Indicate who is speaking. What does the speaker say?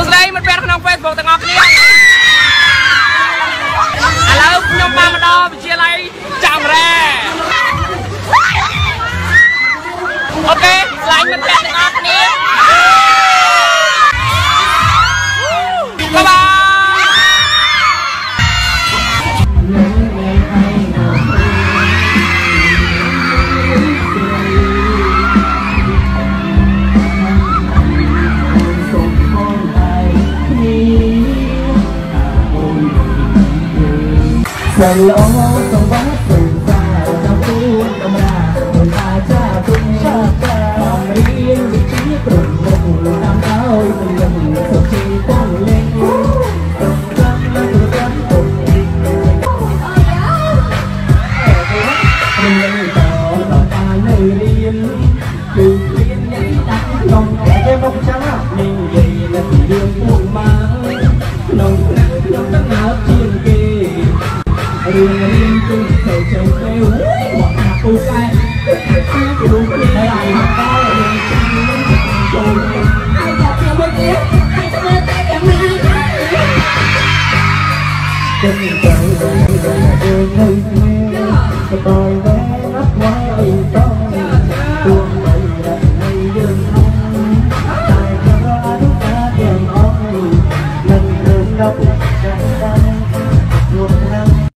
Speaker 1: សួស្តីមិត្តភក្តិក្នុង Facebook ទាំងអស់គ្នាតែល្អសង្វាក់ព្រឹងសាតាមគូនកំរាមិនអាចចាទុំចាតាមរៀនវិជាព្រឹងមុខតាមដោយមិនលឹងសុខជីពងលេងគឺ chiều ngày đêm chung trời trời kêu bọn nhà cô sai cô đúng quyền đây này mà là đường trăng đến trăng trồn ai gặp nhau bên sẽ bên em hai chân